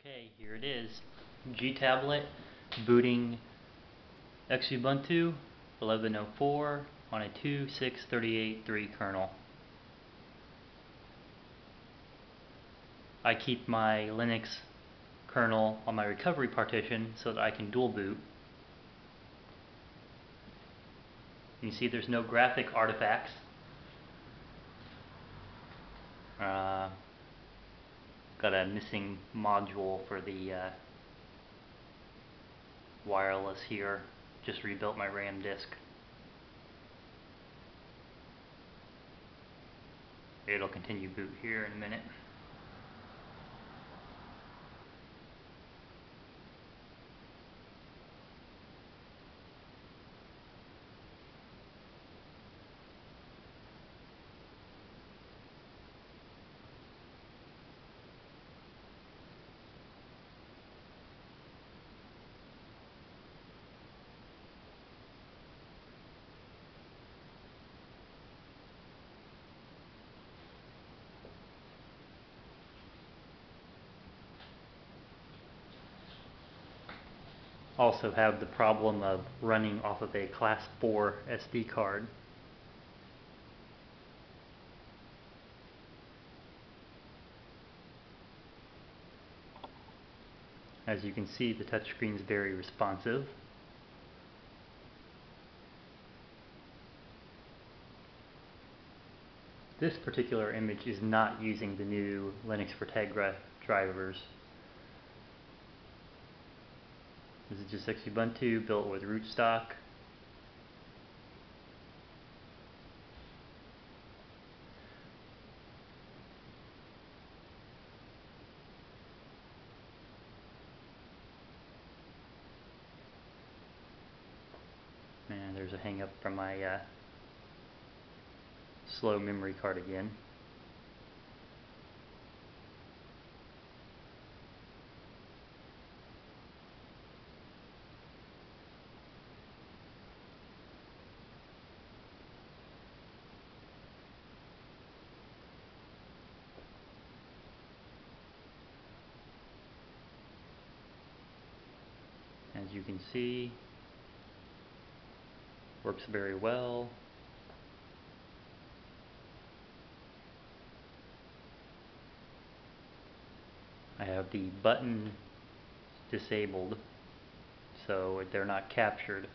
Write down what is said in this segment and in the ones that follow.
Okay, here it is. G-Tablet booting Xubuntu 1104 on a 2.6.38.3 kernel. I keep my Linux kernel on my recovery partition so that I can dual boot. You see there's no graphic artifacts. Uh, got a missing module for the uh, wireless here. Just rebuilt my RAM disk. It'll continue boot here in a minute. Also have the problem of running off of a class 4 SD card. As you can see, the touchscreen is very responsive. This particular image is not using the new Linux for Tegra drivers. This is just Xubuntu built with rootstock. And there's a hang up from my uh, slow memory card again. As you can see works very well. I have the button disabled so they're not captured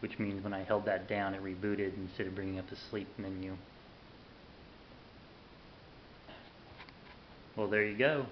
which means when I held that down it rebooted instead of bringing up the sleep menu. Well there you go